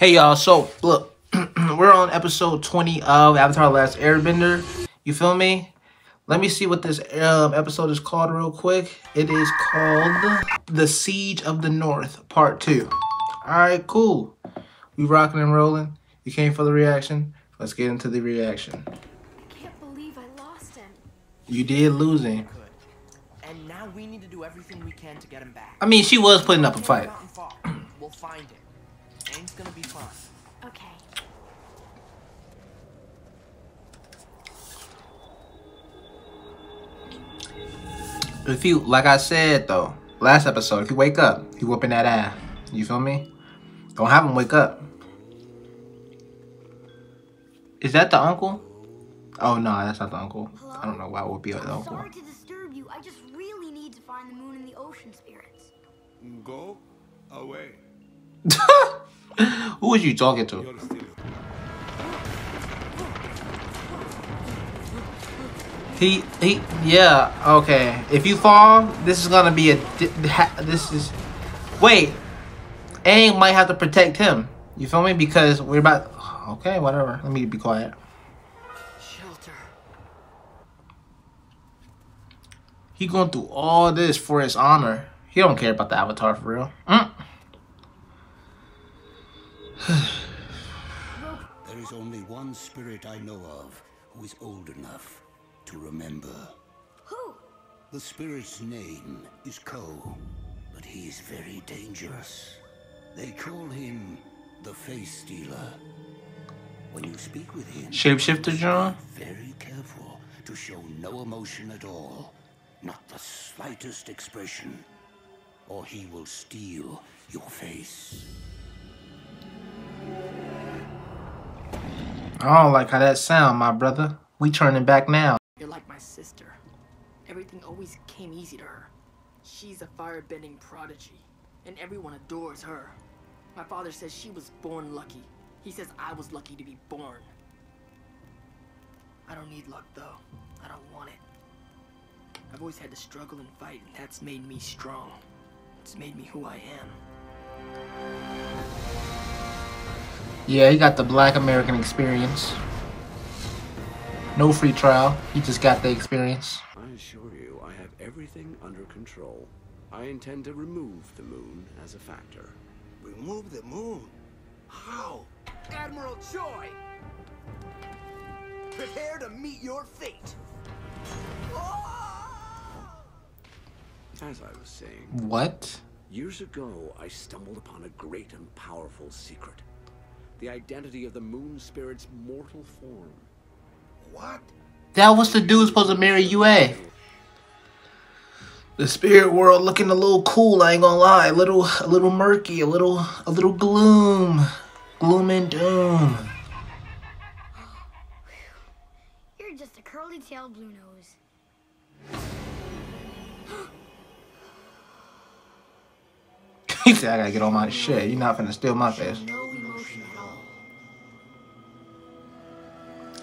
Hey y'all, so look, we're on episode 20 of Avatar the Last Airbender. You feel me? Let me see what this um, episode is called real quick. It is called The Siege of the North, Part 2. Alright, cool. We rocking and rolling. You came for the reaction? Let's get into the reaction. I can't believe I lost him. You did lose him. And now we need to do everything we can to get him back. I mean, she was putting up a fight. We'll find him. Aang's gonna be fine. Okay. If you, like I said though, last episode, if you wake up, you whooping that ass. You feel me? Don't have him wake up. Is that the uncle? Oh no, that's not the uncle. I don't know why it would be the I'm uncle. sorry to disturb you. I just really need to find the moon and the ocean spirits. Go away. Who was you talking to? He, he, yeah, okay. If you fall, this is gonna be a, this is, wait, Aang might have to protect him. You feel me? Because we're about, okay, whatever. Let me be quiet. Shelter. He going through all this for his honor. He don't care about the Avatar for real. Mm. There is only one spirit I know of who is old enough to remember. Who? The spirit's name is Koh, but he is very dangerous. They call him the Face Stealer. When you speak with him, Shapeshifter John? very careful to show no emotion at all, not the slightest expression, or he will steal your face. I don't like how that sound, my brother. We turning back now. You're like my sister. Everything always came easy to her. She's a firebending prodigy, and everyone adores her. My father says she was born lucky. He says I was lucky to be born. I don't need luck, though. I don't want it. I've always had to struggle and fight, and that's made me strong. It's made me who I am. Yeah, he got the black American experience. No free trial. He just got the experience. I assure you, I have everything under control. I intend to remove the moon as a factor. Remove the moon. How? Admiral Choi! Prepare to meet your fate! Ah! As I was saying, What? years ago I stumbled upon a great and powerful secret. The identity of the moon spirit's mortal form. What? That was the dude supposed to marry Yue. The spirit world looking a little cool, I ain't gonna lie. A little a little murky, a little a little gloom. Gloom and doom. You're just a curly-tailed blue nose. he said I gotta get all my shit. You're not finna steal my face.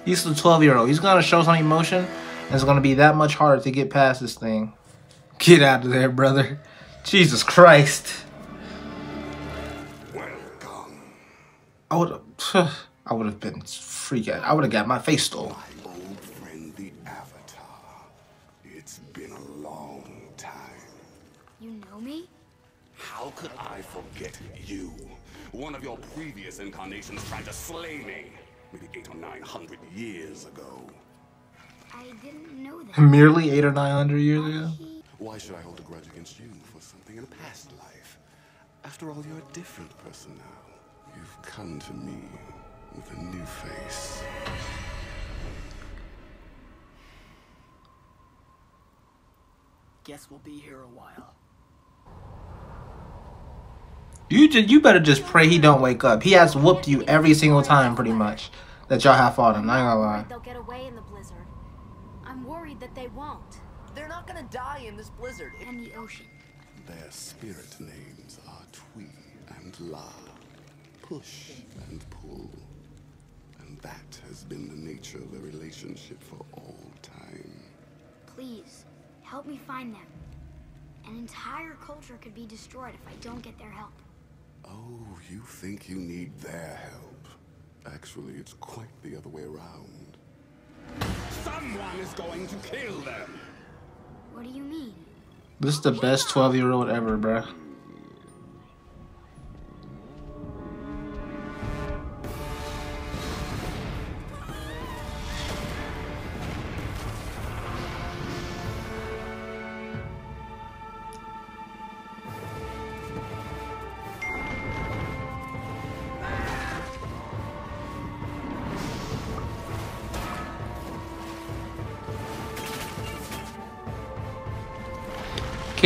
He's the 12 year old. He's gonna show some emotion, and it's gonna be that much harder to get past this thing. Get out of there, brother. Jesus Christ. Welcome. I would have I would have been freak out. I would have got my face stolen. My old friend, the Avatar. It's been a long time. You know me? How could I forget you? One of your previous incarnations tried to slay me. Maybe eight or nine hundred years ago. I didn't know that. Merely eight or nine hundred years ago. Why should I hold a grudge against you for something in a past life? After all, you're a different person now. You've come to me with a new face. Guess we'll be here a while. You just, you better just pray he don't wake up. He has whooped you every single time, pretty much, that y'all have fought him. I ain't gonna lie. They'll get away in the blizzard. I'm worried that they won't. They're not gonna die in this blizzard. If And the ocean. Their spirit names are Tui and La. Push and pull. And that has been the nature of the relationship for all time. Please, help me find them. An entire culture could be destroyed if I don't get their help. You think you need their help. Actually, it's quite the other way around. Someone is going to kill them. What do you mean? This is the best 12 year old ever, bruh.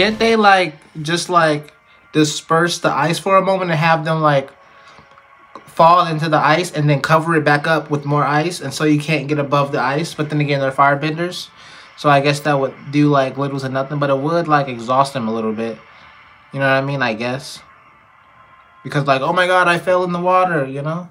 Can't they like just like disperse the ice for a moment and have them like fall into the ice and then cover it back up with more ice and so you can't get above the ice but then again they're firebenders. So i guess that would do like little to nothing but it would like exhaust them a little bit. You know what i mean? I guess. Because like oh my god i fell in the water you know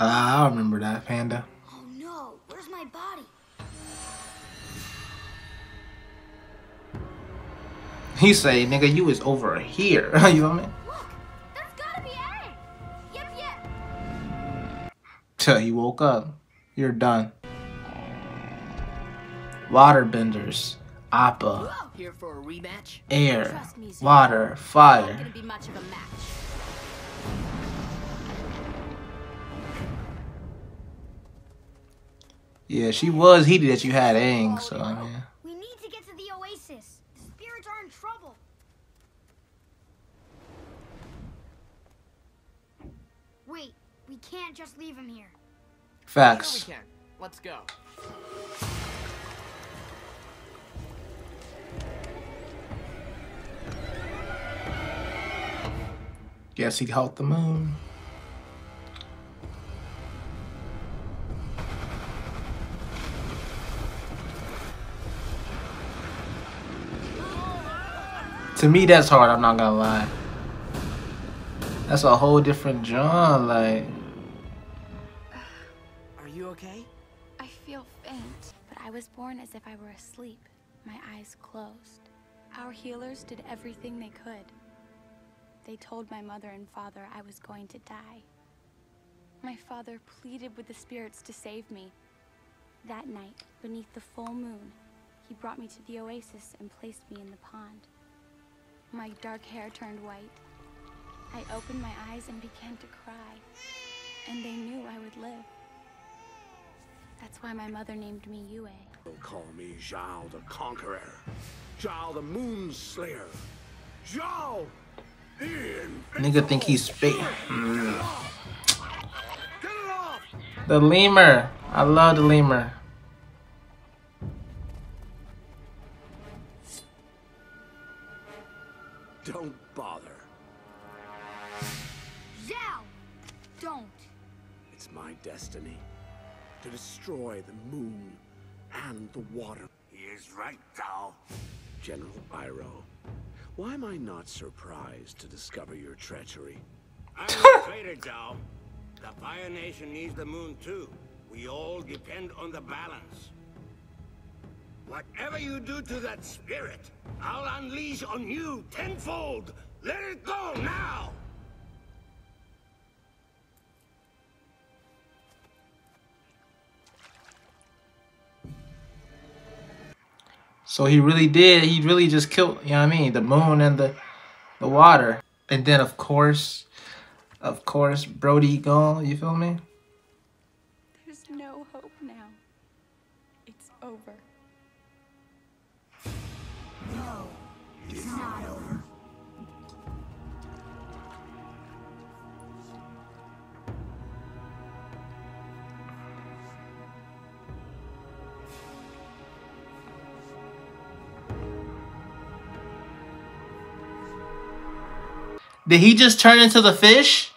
ah i remember that. Panda. Oh no, where's my body? he say nigga you is over here. You know what i mean? Look, that's gotta be Aang! Yep, yep. till you woke up. You're done. Waterbenders appa. Here for a rematch? air, me, Zoro. water, Not fire. Yeah, she was heated that you had Aang, so I mean. We need to get to the oasis. The spirits are in trouble. Wait, we can't just leave him here. Facts. Sure we can. Let's go. Guess he helped the moon. To me, that's hard. I'm not gonna lie. That's a whole different genre. Like, Are you okay? I feel faint, but I was born as if I were asleep, my eyes closed. Our healers did everything they could. They told my mother and father I was going to die. My father pleaded with the spirits to save me. That night, beneath the full moon, he brought me to the oasis and placed me in the pond. My dark hair turned white. I opened my eyes and began to cry, and they knew I would live. That's why my mother named me Yue. They'll call me Zhao the Conqueror. Zhao the Moon Slayer. Zhao nigga think he's space. Hmm. Get it off! The lemur. I love the lemur. Don't bother. Zhao! Don't. It's my destiny to destroy the moon and the water. He is right, Zhao. General Iroh, why am I not surprised to discover your treachery? I'm no traitor, Zhao. The Fire Nation needs the moon too. We all depend on the balance. Whatever you do to that spirit, I'll unleash on you tenfold. Let it go now! So he really did. He really just killed, you know what I mean? The moon and the the water. And then of course, of course, Brody gone, you feel me? There's no hope now. It's over. Did he just turn into the fish?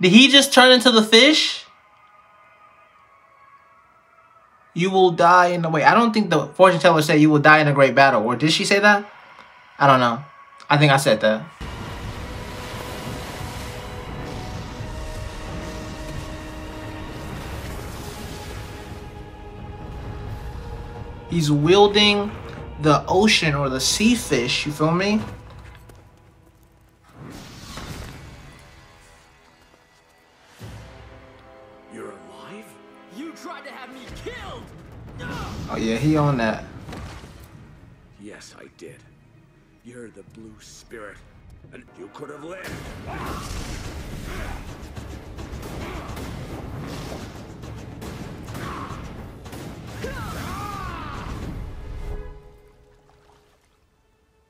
Did he just turn into the fish? You will die in the way. I don't think the fortune teller said you will die in a great battle. Or did she say that? I don't know. I think I said that. He's wielding the ocean or the sea fish, you feel me? He on that. Yes, I did. You're the blue spirit, and you could have lived.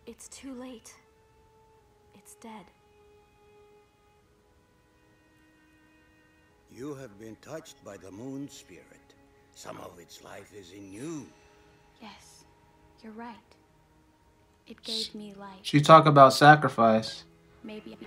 It's too late. It's dead. You have been touched by the moon spirit. Some of its life is in you. Yes, you're right. It gave me life. She talk about sacrifice. Maybe.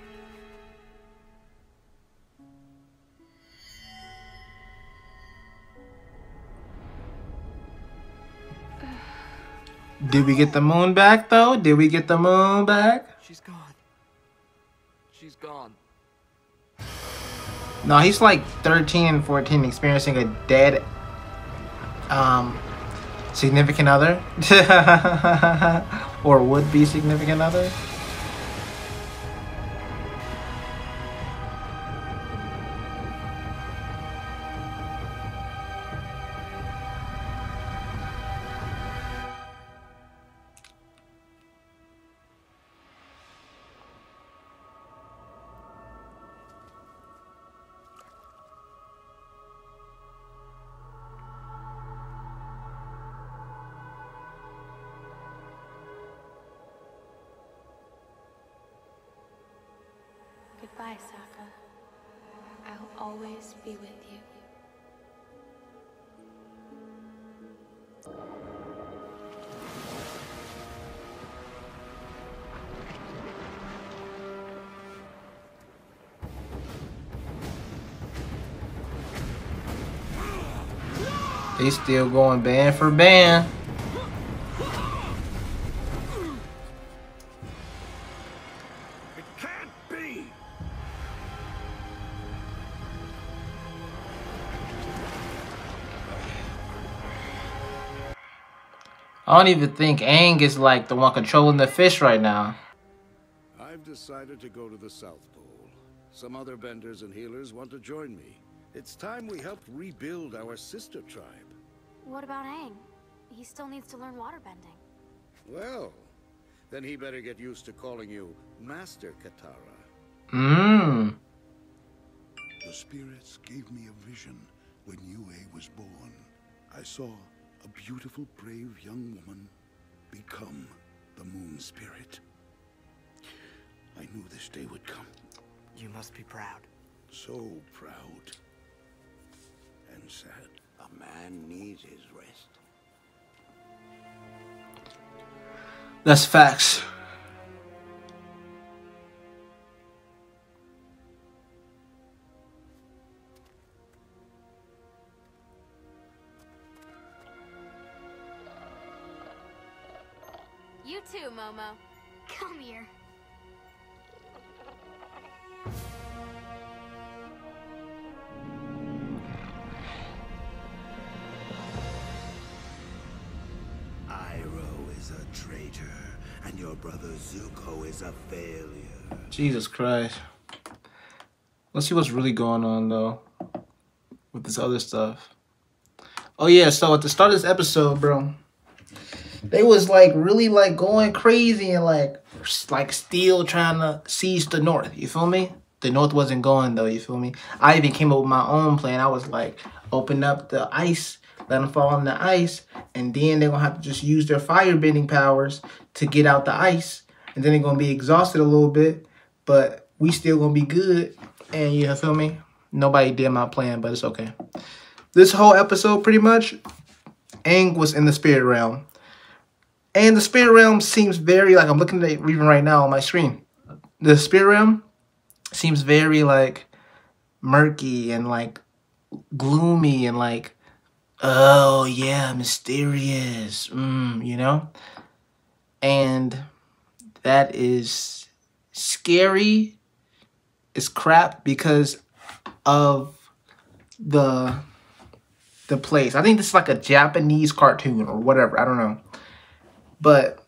Did we get the moon back though? Did we get the moon back? She's gone. She's gone. No, he's like 13 and 14 experiencing a dead um significant other or would be significant other. Goodbye, Sokka. I'll always be with you. They still going band for band. It can't be! I don't even think Aang is like the one controlling the fish right now. I've decided to go to the South Pole. Some other benders and healers want to join me. It's time we helped rebuild our sister tribe. What about Aang? He still needs to learn waterbending. Well, then he better get used to calling you Master Katara. Mmm. The spirits gave me a vision when Yue was born. I saw a beautiful, brave young woman become the moon spirit. I knew this day would come. You must be proud. So proud. And sad. A man needs his rest. That's facts. Jesus Christ. Let's see what's really going on though with this other stuff. Oh yeah, so at the start of this episode, bro, they was like really like going crazy and like like still trying to seize the north. You feel me? The north wasn't going though. You feel me? I even came up with my own plan. I was like, open up the ice, let them fall on the ice, and then they're gonna have to just use their fire bending powers to get out the ice, and then they're gonna be exhausted a little bit, but we still gonna be good. And you feel me? Nobody did my plan, but it's okay. This whole episode, pretty much, Aang was in the spirit realm. And the spirit realm seems very, like, I'm looking at it even right now on my screen. The spirit realm seems very, like, murky and, like, gloomy and, like, oh, yeah, mysterious, mm, you know? And that is scary as crap because of the the place. I think this is like a Japanese cartoon or whatever. I don't know. But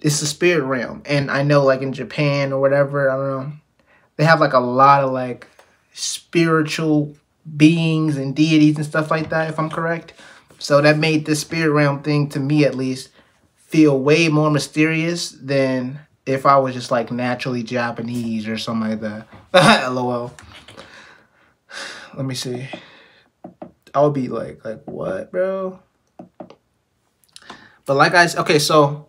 it's the spirit realm. And I know like in Japan or whatever, I don't know. They have like a lot of like spiritual beings and deities and stuff like that, if I'm correct. So that made this spirit realm thing to me at least feel way more mysterious than if I was just like naturally Japanese or something like that. LOL. Let me see. I would be like, like what, bro? But like I okay, so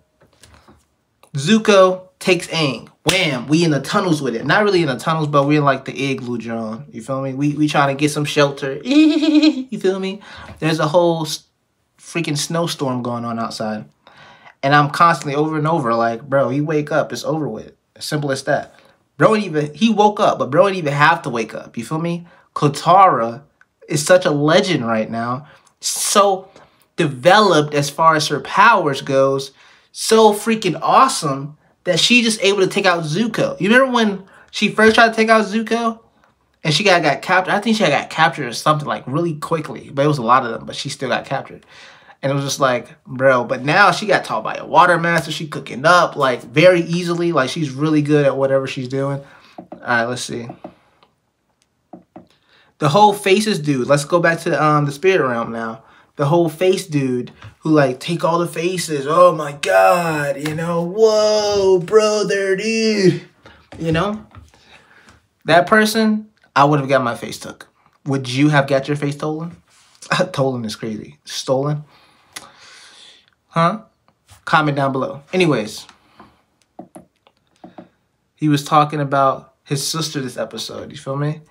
Zuko takes Aang. Wham! We in the tunnels with it. Not really in the tunnels, but we're in like the igloo, John. You feel me? We we trying to get some shelter. you feel me? There's a whole freaking snowstorm going on outside. And I'm constantly over and over like, bro, you wake up, it's over with. Simple as that. Bro even he woke up, but bro didn't even have to wake up. You feel me? Katara is such a legend right now. So developed as far as her powers goes. So freaking awesome that she just able to take out Zuko. You remember when she first tried to take out Zuko? And she got, got captured. I think she got captured or something like really quickly. But it was a lot of them, but she still got captured. And it was just like, bro, but now she got taught by a water master. She cooking up like very easily. Like she's really good at whatever she's doing. All right, let's see. The whole faces dude. Let's go back to um the spirit realm now. The whole face dude who like take all the faces. Oh my god, you know, whoa, brother, dude. You know? That person, I would have got my face took. Would you have got your face stolen? Stolen is crazy. Stolen? Huh? Comment down below. Anyways, he was talking about his sister this episode. You feel me?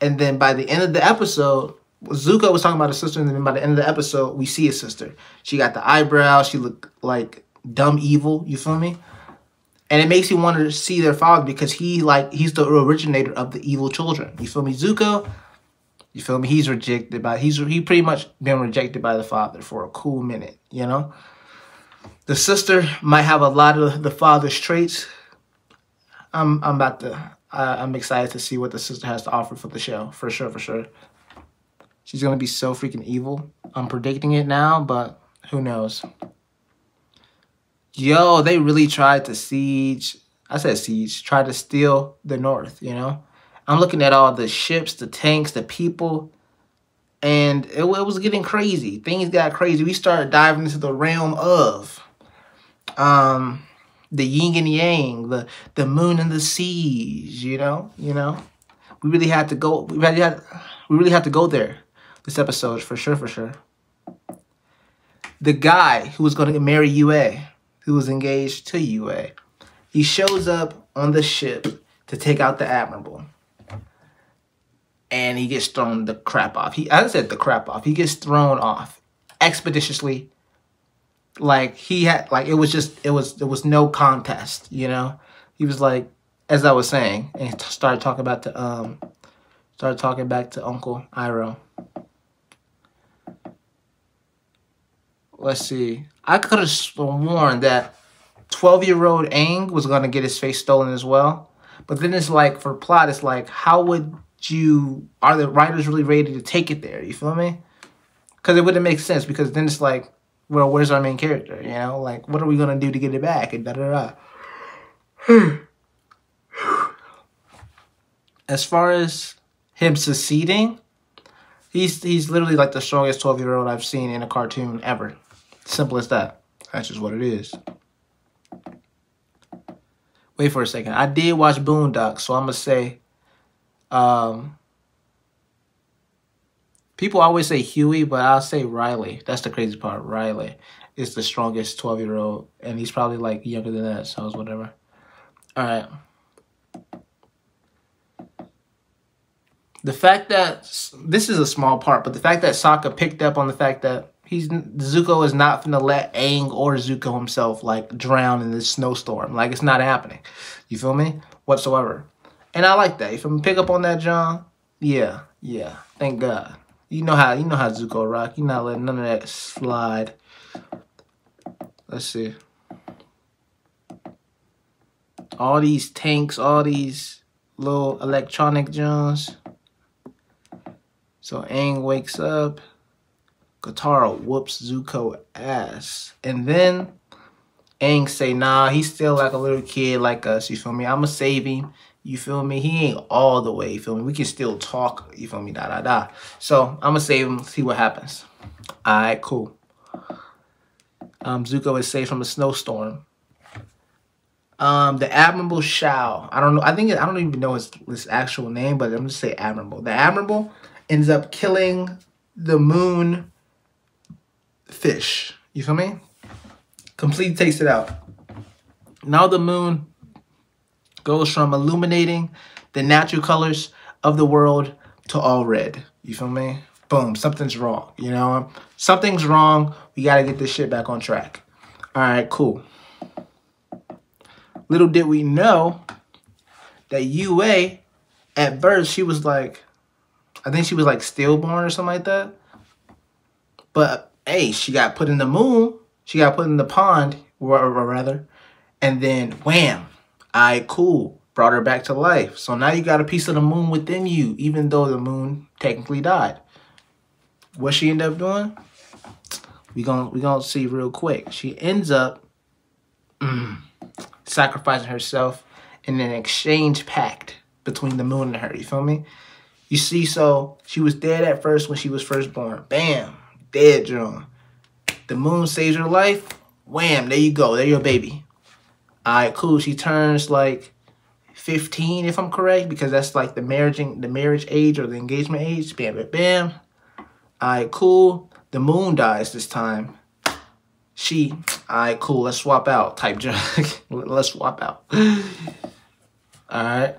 And then by the end of the episode, Zuko was talking about his sister, and then by the end of the episode, we see his sister. She got the eyebrows. She looked like dumb evil. You feel me? And it makes you want to see their father because he like he's the originator of the evil children. You feel me? Zuko, you feel me? He's rejected by he's he pretty much been rejected by the father for a cool minute, you know? The sister might have a lot of the father's traits. I'm I'm about to I'm excited to see what the sister has to offer for the show. For sure, for sure. She's gonna be so freaking evil. I'm predicting it now, but who knows? Yo, they really tried to siege. I said siege. Tried to steal the north. You know, I'm looking at all the ships, the tanks, the people, and it, it was getting crazy. Things got crazy. We started diving into the realm of um the yin and yang, the the moon and the seas, you know, you know. We really had to go we really had we really had to go there this episode for sure, for sure. The guy who was gonna marry Yue, who was engaged to Yue, he shows up on the ship to take out the admiral. And he gets thrown the crap off. He I said the crap off. He gets thrown off expeditiously like he had like it was just it was there was no contest you know? He was like as i was saying and started talking about the um started talking back to uncle Iroh. let's see. I could have sworn that 12 year old Aang was going to get his face stolen as well. But then it's like for plot it's like how would you are the writers really ready to take it there? You feel me? Because it wouldn't make sense because then it's like well, where's our main character? You know, like, what are we gonna do to get it back? And da da da. as far as him succeeding, he's he's literally like the strongest twelve year old I've seen in a cartoon ever. Simple as that. That's just what it is. Wait for a second. I did watch Boondock, so I'm gonna say, um, People always say Huey, but I'll say Riley. That's the crazy part. Riley is the strongest 12 year old, and he's probably like younger than that, so it's whatever. All right. The fact that this is a small part, but the fact that Sokka picked up on the fact that he's Zuko is not gonna let Aang or Zuko himself like drown in this snowstorm. Like it's not happening. You feel me? Whatsoever. And I like that. If I'm pick up on that, John, yeah, yeah. Thank God. You know how you know how Zuko rock. You're not letting none of that slide. Let's see. All these tanks, all these little electronic Jones. So Aang wakes up. Katara whoops Zuko ass. And then Aang say, nah, he's still like a little kid like us, you feel me? I'ma save him. You feel me? He ain't all the way, you feel me? We can still talk, you feel me? Da da da. So I'ma save him, see what happens. Alright, cool. Um, Zuko is saved from a snowstorm. Um, the Admirable Zhao. I don't know. I think I don't even know his, his actual name, but I'm just say Admirable. The Admirable ends up killing the moon fish. You feel me? Completely takes it out. Now the moon goes from illuminating the natural colors of the world to all red. You feel me? Boom, something's wrong. You know, something's wrong. We got to get this shit back on track. All right, cool. Little did we know that Yue at birth, she was like, I think she was like stillborn or something like that. But hey, she got put in the moon. She got put in the pond, or, or rather. And then wham, I cool. Brought her back to life. So now you got a piece of the moon within you, even though the moon technically died. What she end up doing? We gonna we gonna see real quick. She ends up mm, sacrificing herself in an exchange pact between the moon and her. You feel me? You see, so she was dead at first when she was first born. Bam, dead, John. The moon saves her life. Wham, there you go. There your baby. All right, cool. She turns like 15, if I'm correct, because that's like the marriage, the marriage age or the engagement age. Bam, bam, bam. All right, cool. The moon dies this time. She, all right, cool. Let's swap out type junk. let's swap out. all right.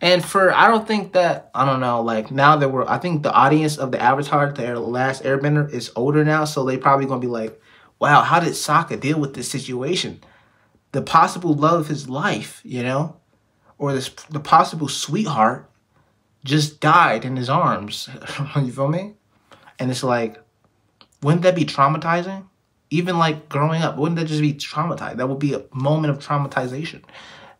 And for, I don't think that, I don't know, like now that we're, I think the audience of the Avatar, their last airbender is older now. So they probably going to be like, wow, how did Sokka deal with this situation? The possible love of his life, you know, or this, the possible sweetheart just died in his arms. you feel me? And it's like, wouldn't that be traumatizing? Even like growing up, wouldn't that just be traumatized? That would be a moment of traumatization.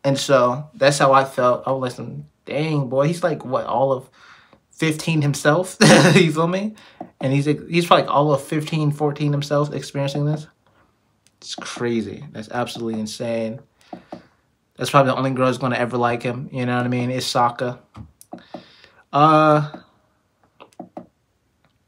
And so that's how I felt. I was like, dang, boy, he's like, what, all of 15 himself? you feel me? And he's he's probably like all of 15, 14 himself experiencing this. It's crazy. That's absolutely insane. That's probably the only girl who's going to ever like him. You know what I mean? It's Sokka. Uh, all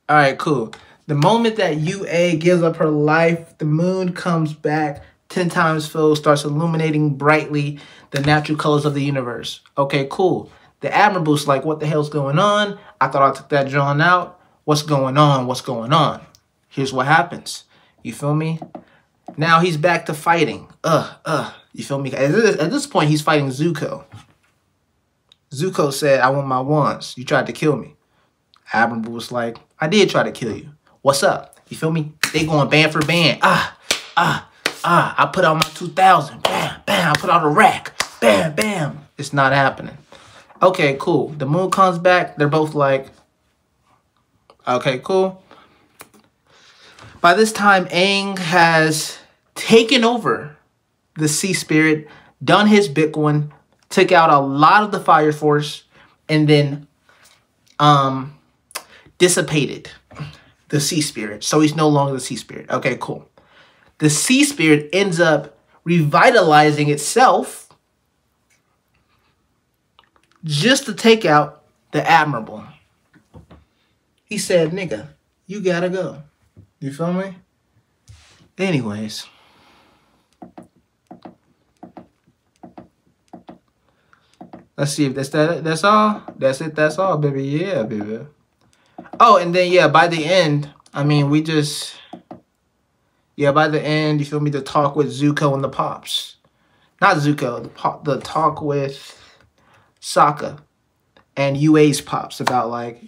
right, cool. The moment that Yue gives up her life, the moon comes back 10 times filled, starts illuminating brightly the natural colors of the universe. Okay, cool. The Admirable's like, what the hell's going on? I thought I took that drawing out. What's going on? What's going on? Here's what happens. You feel me? Now he's back to fighting. Uh, uh. You feel me? At this, point, he's fighting Zuko. Zuko said, I want my wands. You tried to kill me. Admirable was like, I did try to kill you. What's up? You feel me? They going band for band. Ah, ah, ah. I put out my 2000. Bam, bam. I put out a rack. Bam, bam. It's not happening. Okay, cool. The moon comes back. They're both like, okay, cool. By this time, Aang has taken over the Sea Spirit, done his one, took out a lot of the Fire Force, and then um, dissipated the Sea Spirit. So he's no longer the Sea Spirit. Okay, cool. The Sea Spirit ends up revitalizing itself just to take out the Admirable. He said, nigga, you gotta go. You feel me? Anyways. Let's see if that's that. That's all. That's it. That's all, baby. Yeah, baby. Oh, and then yeah, by the end, I mean we just yeah, by the end, you feel me? The talk with Zuko and the pops, not Zuko. The pop, the talk with Sokka and Yue's pops about like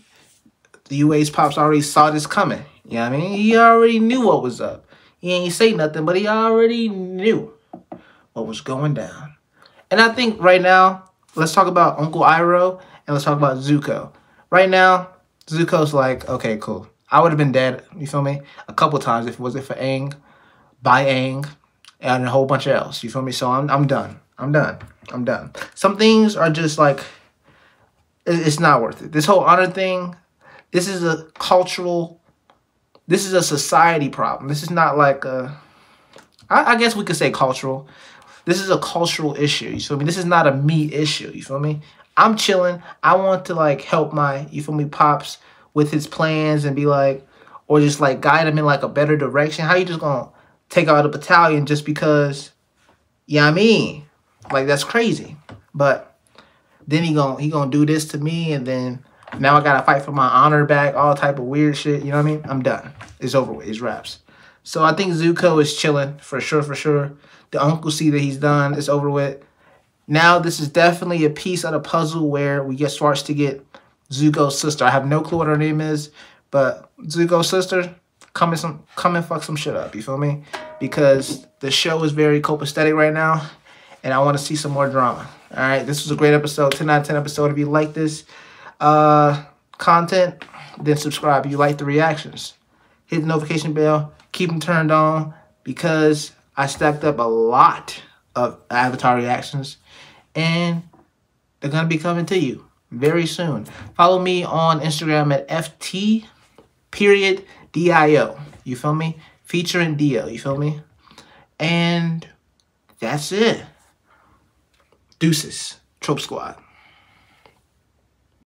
the Yue's pops already saw this coming. You know what I mean? He already knew what was up. He ain't say nothing, but he already knew what was going down. And I think right now let's talk about Uncle Iroh and let's talk about Zuko. Right now, Zuko's like, okay, cool. I would have been dead, you feel me? A couple times if it wasn't for Aang, by Aang, and a whole bunch of else, you feel me? So I'm, I'm done. I'm done. I'm done. Some things are just like, it's not worth it. This whole honor thing, this is a cultural this is a society problem. This is not like a, I, I guess we could say cultural. This is a cultural issue. You feel me? This is not a me issue. You feel me? I'm chilling. I want to like help my, you feel me, pops with his plans and be like, or just like guide him in like a better direction. How you just gonna take out a battalion just because, yeah, you know I mean, like that's crazy. But then he gonna he gonna do this to me, and then now I gotta fight for my honor back, all type of weird shit. You know what I mean? I'm done. It's over with. It's wraps. So I think Zuko is chilling for sure, for sure. The uncle see that he's done. It's over with. Now this is definitely a piece of the puzzle where we get starts to get Zuko's sister. I have no clue what her name is, but Zuko's sister, come and some come and fuck some shit up. You feel me? Because the show is very copacetic right now, and I want to see some more drama. All right, this was a great episode, 10 out of 10 episode. If you like this uh, content, then subscribe. If you like the reactions, hit the notification bell, keep them turned on because I stacked up a lot of Avatar reactions, and they're gonna be coming to you very soon. Follow me on Instagram at ft period dio. You feel me? Featuring Dio. You feel me? And that's it. Deuces. Trope Squad.